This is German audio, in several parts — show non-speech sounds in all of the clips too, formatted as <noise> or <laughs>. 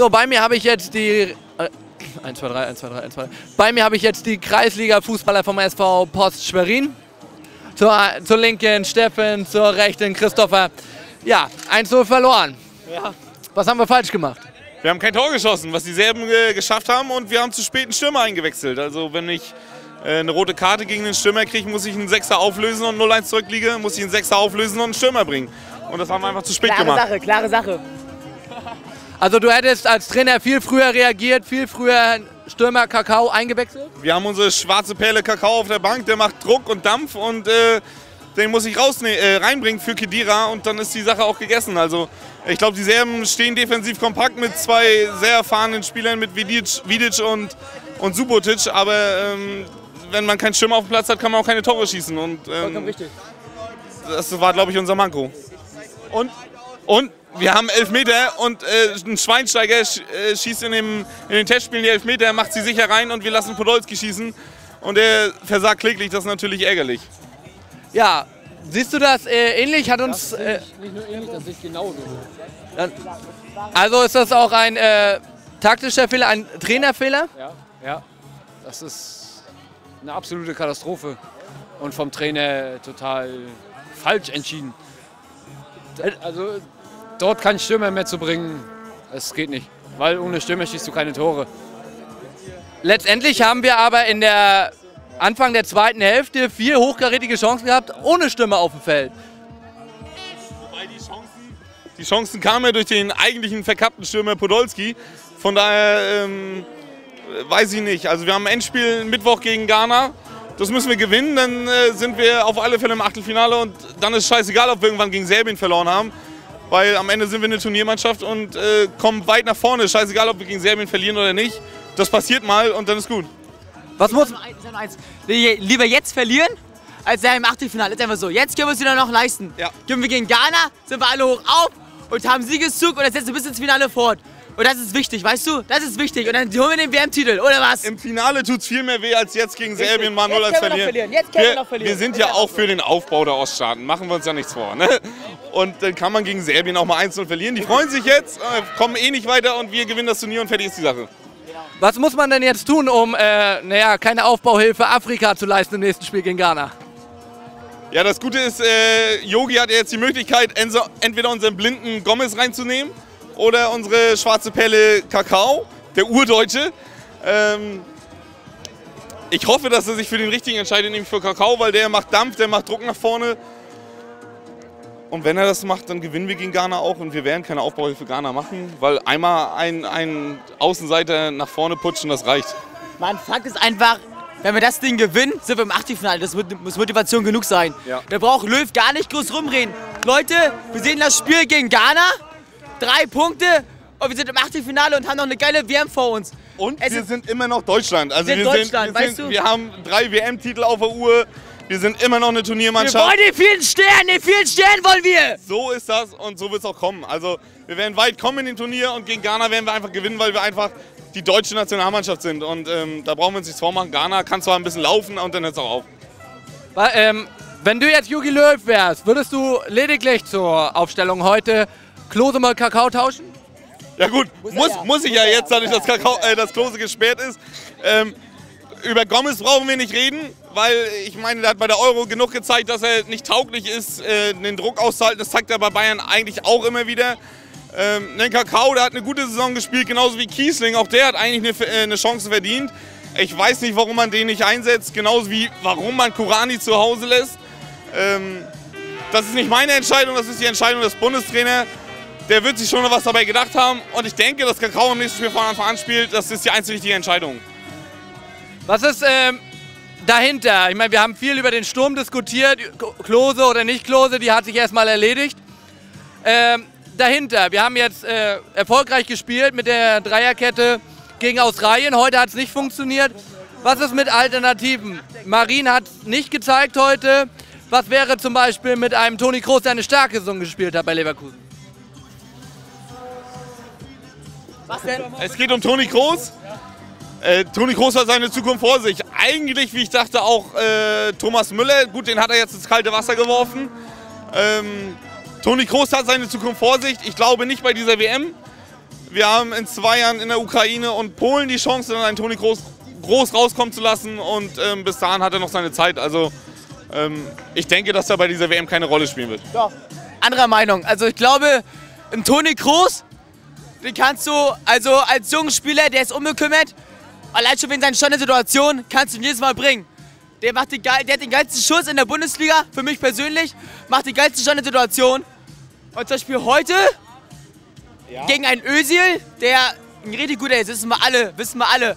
So, bei mir habe ich jetzt die. Äh, 1, 2, 3, 1, 2, 3, 1, 2, 3. Bei mir habe ich jetzt die Kreisliga-Fußballer vom SV Post Schwerin. Zur, zur linken Steffen, zur rechten Christopher. Ja, 1-0 verloren. Ja. Was haben wir falsch gemacht? Wir haben kein Tor geschossen, was die Serben äh, geschafft haben und wir haben zu spät einen Stürmer eingewechselt. Also wenn ich äh, eine rote Karte gegen den Stürmer kriege, muss ich einen Sechser auflösen und 0-1 zurückliege, muss ich einen Sechser auflösen und einen Stürmer bringen. Und das haben wir einfach zu spät Klare gemacht. Sache, klare Sache. Also du hättest als Trainer viel früher reagiert, viel früher Stürmer Kakao eingewechselt? Wir haben unsere schwarze Perle Kakao auf der Bank, der macht Druck und Dampf und äh, den muss ich rausne äh, reinbringen für Kedira und dann ist die Sache auch gegessen. Also ich glaube, die Serben stehen defensiv kompakt mit zwei sehr erfahrenen Spielern, mit Vidic, Vidic und, und Subotic, aber ähm, wenn man keinen Stürmer auf dem Platz hat, kann man auch keine Tore schießen. Und, ähm, richtig. das war, glaube ich, unser Manko. Und, und wir haben Elfmeter und äh, ein Schweinsteiger sch, äh, schießt in, dem, in den Testspielen die Elfmeter, macht sie sicher rein und wir lassen Podolski schießen. Und er versagt kläglich, das ist natürlich ärgerlich. Ja, siehst du das äh, ähnlich? Hat uns. Äh, Nicht nur ähnlich, das sehe ich genauso. dann- also ist das auch ein äh, taktischer Fehler, ein Trainerfehler? Ja, ja. Das ist eine absolute Katastrophe. Und vom Trainer total falsch entschieden. Also dort keinen Stürmer mehr zu bringen, es geht nicht. Weil ohne Stürmer schießt du keine Tore. Letztendlich haben wir aber in der Anfang der zweiten Hälfte vier hochkarätige Chancen gehabt, ohne Stimme auf dem Feld. Die Chancen kamen ja durch den eigentlichen verkappten Stürmer Podolski. Von daher ähm, weiß ich nicht. Also wir haben ein Endspiel Mittwoch gegen Ghana. Das müssen wir gewinnen, dann äh, sind wir auf alle Fälle im Achtelfinale und dann ist scheißegal, ob wir irgendwann gegen Serbien verloren haben. Weil am Ende sind wir eine Turniermannschaft und äh, kommen weit nach vorne. Scheißegal, ob wir gegen Serbien verlieren oder nicht. Das passiert mal und dann ist gut. Was muss. Lieber jetzt verlieren, als im Achtelfinale. Ist einfach so. Jetzt können wir es wieder noch leisten. Ja. Gewinnen wir gegen Ghana, sind wir alle hoch auf und haben Siegeszug und das setzen wir bis ins Finale fort. Und das ist wichtig, weißt du? Das ist wichtig. Und dann holen wir den WM-Titel, oder was? Im Finale tut es viel mehr weh, als jetzt gegen Richtig. Serbien mal Jetzt 0 als können wir noch verlieren. verlieren. Jetzt können wir wir, noch verlieren. wir sind ja auch für den Aufbau der Oststaaten, machen wir uns ja nichts vor. Ne? Und dann kann man gegen Serbien auch mal 1-0 verlieren. Die freuen sich jetzt, äh, kommen eh nicht weiter und wir gewinnen das Turnier und fertig ist die Sache. Was muss man denn jetzt tun, um äh, naja, keine Aufbauhilfe Afrika zu leisten im nächsten Spiel gegen Ghana? Ja, das Gute ist, äh, Yogi hat jetzt die Möglichkeit, entweder unseren blinden Gomez reinzunehmen oder unsere schwarze Perle Kakao, der Urdeutsche. Ähm, ich hoffe, dass er sich für den richtigen entscheidet, nämlich für Kakao, weil der macht Dampf, der macht Druck nach vorne. Und wenn er das macht, dann gewinnen wir gegen Ghana auch und wir werden keine Aufbauhilfe Ghana machen, weil einmal ein, ein Außenseiter nach vorne putschen, das reicht. Mann, Fakt ist einfach, wenn wir das Ding gewinnen, sind wir im Achtelfinale. Das muss Motivation genug sein. Ja. Da braucht Löw gar nicht groß rumreden. Leute, wir sehen das Spiel gegen Ghana. Drei Punkte und wir sind im Achtelfinale und haben noch eine geile WM vor uns. Und Es wir sind immer noch Deutschland. Also Wir sind wir, Deutschland, sind, wir, weißt sind, du? wir haben drei WM-Titel auf der Uhr. Wir sind immer noch eine Wir Turniermannschaft. wollen den vielen Stern, den vielen Stern wollen wir! So ist das und so wird es auch kommen. Also wir werden weit kommen in dem Turnier und gegen Ghana werden wir einfach gewinnen, weil wir einfach die deutsche Nationalmannschaft sind. Und ähm, da brauchen wir uns nichts vormachen. Ghana kann zwar ein bisschen laufen und dann hört es auch auf. Weil, ähm, wenn du jetzt Jogi Löw wärst, würdest du lediglich zur Aufstellung heute Klose mal Kakao tauschen? Ja gut, muss, ja. muss ich ja jetzt, dadurch, dass Kakao, äh, das Klose gesperrt ist. Ähm, über Gomez brauchen wir nicht reden, weil ich meine, der hat bei der Euro genug gezeigt, dass er nicht tauglich ist, äh, den Druck auszuhalten. Das zeigt er bei Bayern eigentlich auch immer wieder. Ähm, den Kakao, der hat eine gute Saison gespielt, genauso wie Kiesling. Auch der hat eigentlich eine, äh, eine Chance verdient. Ich weiß nicht, warum man den nicht einsetzt, genauso wie warum man Kurani zu Hause lässt. Ähm, das ist nicht meine Entscheidung, das ist die Entscheidung des Bundestrainers. Der wird sich schon noch was dabei gedacht haben. Und ich denke, dass Kakao im nächsten Spiel von Anfang an spielt. Das ist die einzig richtige Entscheidung. Was ist ähm, dahinter? Ich meine, wir haben viel über den Sturm diskutiert. Klose oder nicht Klose, die hat sich erstmal erledigt. Ähm, dahinter, wir haben jetzt äh, erfolgreich gespielt mit der Dreierkette gegen Australien. Heute hat es nicht funktioniert. Was ist mit Alternativen? Marin hat nicht gezeigt heute. Was wäre zum Beispiel mit einem Toni Kroos, der eine starke Saison gespielt hat bei Leverkusen? Was denn? Es geht um Toni Kroos. Äh, Toni Kroos hat seine Zukunft vor sich. Eigentlich, wie ich dachte, auch äh, Thomas Müller. Gut, den hat er jetzt ins kalte Wasser geworfen. Ähm, Toni Kroos hat seine Zukunft vor sich. Ich glaube nicht bei dieser WM. Wir haben in zwei Jahren in der Ukraine und Polen die Chance, dann einen Toni Groß, groß rauskommen zu lassen. Und ähm, bis dahin hat er noch seine Zeit. Also ähm, ich denke, dass er bei dieser WM keine Rolle spielen wird. Doch. Anderer Meinung. Also ich glaube, ein Toni Kroos, den kannst du, also als jungen Spieler, der ist unbekümmert, allein schon wegen seiner Standardsituation, kannst du ihn jedes Mal bringen. Der, macht geil- der hat den geilsten Schuss in der Bundesliga, für mich persönlich, macht die geilste Standardsituation. Und zum Beispiel heute gegen einen Özil, der ein richtig guter ist, wissen wir alle, wissen wir alle.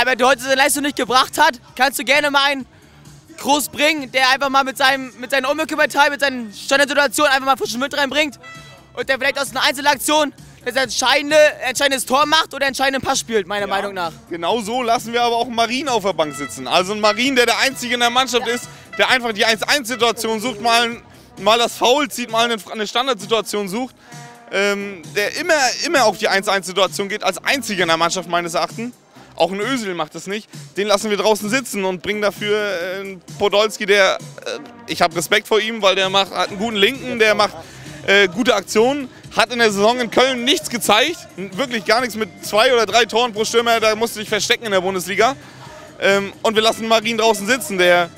Aber der heute seine Leistung nicht gebracht hat, kannst du gerne mal einen Groß bringen, der einfach mal mit, seinem, mit seiner Unbekümmertheit, mit seiner Standardsituation einfach mal frischen Wind reinbringt und der vielleicht aus einer Einzelaktion das entscheidende, entscheidendes Tor macht oder entscheidenden Pass spielt, meiner Meinung nach. Genau so lassen wir aber auch einen Marin auf der Bank sitzen. Also ein Marin, der der Einzige in der Mannschaft ist, der einfach die 1-1-Situation sucht, mal, mal das Foul zieht, mal eine, eine Standardsituation sucht. Ähm, der immer, immer auf die 1-1-Situation geht, als Einziger in der Mannschaft meines Erachtens. Auch ein Ösel macht das nicht. Den lassen wir draußen sitzen und bringen dafür äh, einen Podolski, der, äh, ich habe Respekt vor ihm, weil der macht, hat einen guten Linken, der macht äh, gute Aktionen. Hat in der Saison in Köln nichts gezeigt, wirklich gar nichts mit zwei oder drei Toren pro Stürmer, da musst du dich verstecken in der Bundesliga. Ähm, und wir lassen Marin draußen sitzen, der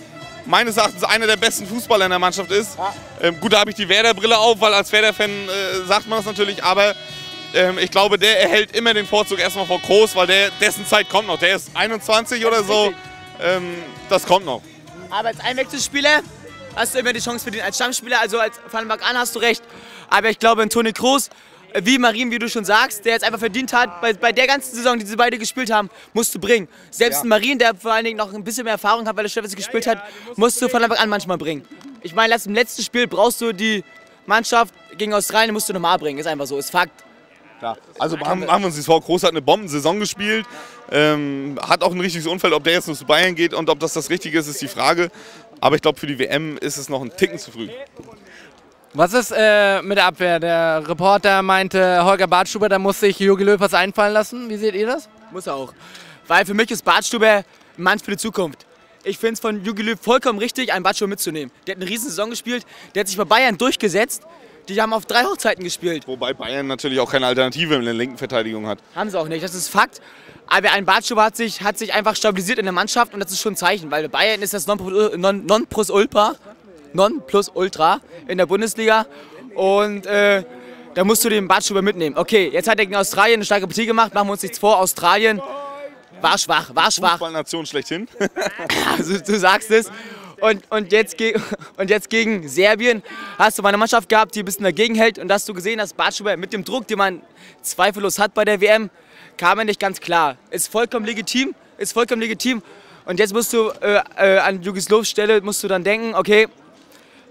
meines Erachtens einer der besten Fußballer in der Mannschaft ist. Ähm, gut, da habe ich die Werder-Brille auf, weil als Werder-Fan äh, sagt man das natürlich, aber ähm, ich glaube, der erhält immer den Vorzug erstmal vor Groß, weil der, dessen Zeit kommt noch. Der ist 21 oder so, ähm, das kommt noch. Aber als Einwechselspieler hast du immer die Chance verdient. Als Stammspieler, also als von Anfang an hast du recht. Aber ich glaube, ein Toni Kroos, wie Marin, wie du schon sagst, der jetzt einfach verdient hat, bei, bei der ganzen Saison, die sie beide gespielt haben, musst du bringen. Selbst ein Marin, der vor allen Dingen noch ein bisschen mehr Erfahrung hat, weil er Steffens gespielt hat, musst du von Anfang an manchmal bringen. Ich meine, im letzten Spiel brauchst du die Mannschaft gegen Australien, musst du normal bringen. Ist einfach so, ist Fakt. Also machen, machen wir uns das vor, Groß hat eine Bombensaison gespielt, ähm, hat auch ein richtiges Umfeld, ob der jetzt nur zu Bayern geht und ob das das Richtige ist, ist die Frage. Aber ich glaube, für die WM ist es noch ein Ticken zu früh. Was ist äh, mit der Abwehr? Der Reporter meinte, Holger Bartschuber, da muss sich Jogi Löw was einfallen lassen. Wie seht ihr das? Muss er auch. Weil für mich ist Bartstuber ein Mann für die Zukunft. Ich finde es von Jogi Löw vollkommen richtig, einen Bartstuber mitzunehmen. Der hat eine riesen Saison gespielt, der hat sich bei Bayern durchgesetzt. Die haben auf drei Hochzeiten gespielt. Wobei Bayern natürlich auch keine Alternative in der linken Verteidigung hat. Haben sie auch nicht, das ist Fakt. Aber ein Bartschuber hat sich, hat sich einfach stabilisiert in der Mannschaft und das ist schon ein Zeichen, weil Bayern ist das Nonplus- Non- Nonplusultra, Nonplusultra in der Bundesliga und äh, da musst du den Bartschuber mitnehmen. Okay, jetzt hat er gegen Australien eine starke Partie gemacht, machen wir uns nichts vor, Australien war schwach, war schwach. Fußballnation schlechthin. <laughs> Also du sagst es. Und, und, jetzt <laughs> und jetzt gegen Serbien hast du mal eine Mannschaft gehabt, die ein bisschen dagegen hält. Und hast du gesehen, dass Bartschuber mit dem Druck, den man zweifellos hat bei der WM, kam er nicht ganz klar. Ist vollkommen legitim, ist vollkommen legitim. Und jetzt musst du äh, äh, an Jugoslavs Stelle musst du dann denken, okay,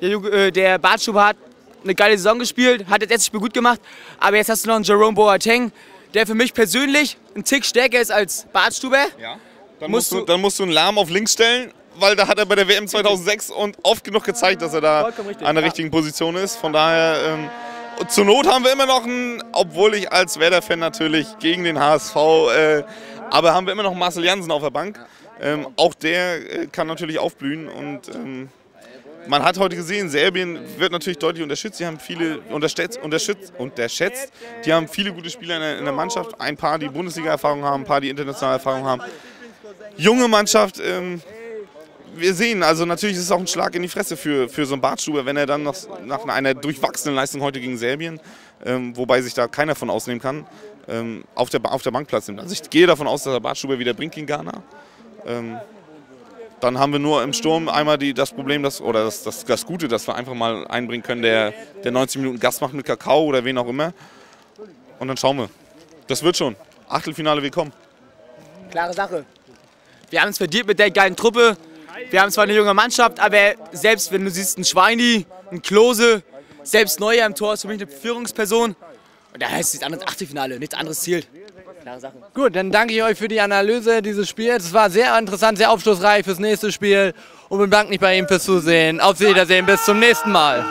der, äh, der Bartschuber hat eine geile Saison gespielt, hat jetzt das Spiel gut gemacht, aber jetzt hast du noch einen Jerome Boateng, der für mich persönlich ein Tick stärker ist als Bartstuber. Ja. Dann Musst musst, du, dann musst du einen Lahm auf links stellen, weil da hat er bei der WM 2006 und oft genug gezeigt, dass er da richtig, an der ja. richtigen Position ist. Von daher, ähm, zur Not haben wir immer noch einen, obwohl ich als Werder-Fan natürlich gegen den HSV, äh, aber haben wir immer noch Marcel Jansen auf der Bank. Ähm, auch der äh, kann natürlich aufblühen und ähm, man hat heute gesehen, Serbien wird natürlich deutlich unterstützt. Sie haben viele unterstützt, unterstützt, unterschätzt. Die haben viele gute Spieler in der, in der Mannschaft. Ein paar, die Bundesliga-Erfahrung haben, ein paar, die internationale Erfahrung haben. Junge Mannschaft. Ähm, wir sehen, also natürlich ist es auch ein Schlag in die Fresse für, für so einen Bartstuber, wenn er dann noch, nach einer durchwachsenen Leistung heute gegen Serbien, ähm, wobei sich da keiner von ausnehmen kann, ähm, auf, der, auf der Bank Platz nimmt. Also ich gehe davon aus, dass der Bartstuber wieder bringt gegen Ghana. Dann haben wir nur im Sturm einmal die, das Problem, dass, oder das, das, das Gute, dass wir einfach mal einbringen können, der, der 90 Minuten Gast macht mit Kakao oder wen auch immer. Und dann schauen wir. Das wird schon. Achtelfinale willkommen. Klare Sache. Wir haben es verdient mit der geilen Truppe. Wir haben zwar eine junge Mannschaft, aber selbst wenn du siehst, ein Schweini, ein Klose, selbst Neuer im Tor ist für mich eine Führungsperson. Und da heißt nichts anderes Achtelfinale, nichts anderes zielt. Klare Sache. Gut, dann danke ich euch für die Analyse dieses Spiels. Es war sehr interessant, sehr aufschlussreich fürs nächste Spiel. Und bedanke mich bei Ihnen fürs Zusehen. Auf Wiedersehen, bis zum nächsten Mal.